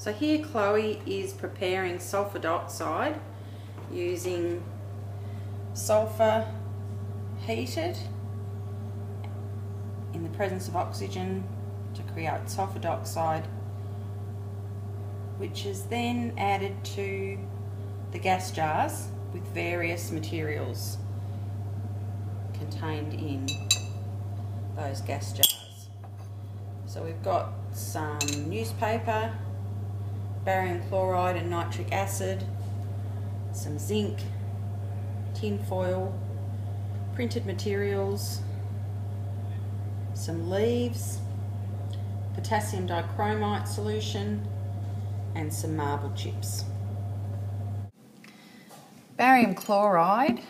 So here Chloe is preparing sulfur dioxide using sulfur heated in the presence of oxygen to create sulfur dioxide which is then added to the gas jars with various materials contained in those gas jars. So we've got some newspaper, barium chloride and nitric acid, some zinc, tin foil, printed materials, some leaves, potassium dichromate solution, and some marble chips. Barium chloride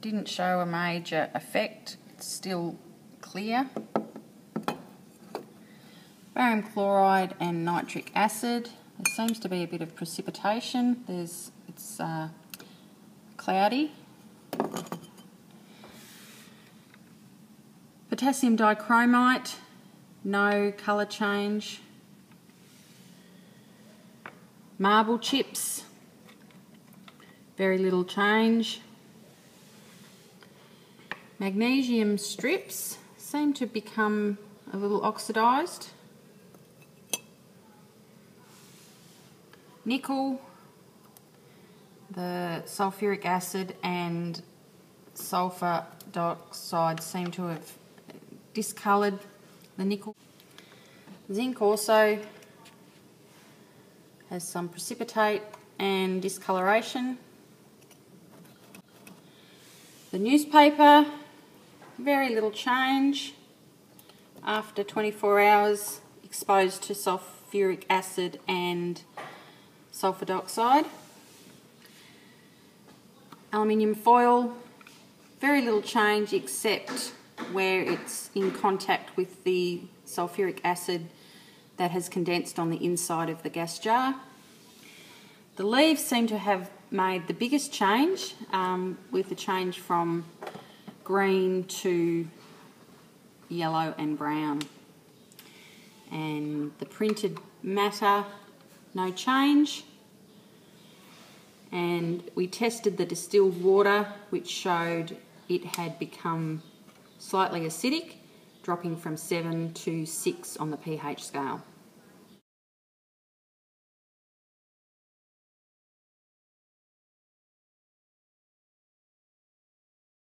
didn't show a major effect, it's still clear. Barium chloride and nitric acid, there seems to be a bit of precipitation, There's it's uh, cloudy. Potassium dichromate, no colour change. Marble chips, very little change. Magnesium strips seem to become a little oxidised. Nickel, the sulfuric acid and sulfur dioxide seem to have discoloured the nickel. Zinc also has some precipitate and discoloration. The newspaper, very little change after 24 hours exposed to sulfuric acid and sulfur dioxide. Aluminium foil, very little change except where it's in contact with the sulfuric acid that has condensed on the inside of the gas jar. The leaves seem to have made the biggest change um, with the change from green to yellow and brown. And the printed matter, no change. And we tested the distilled water, which showed it had become slightly acidic, dropping from 7 to 6 on the pH scale.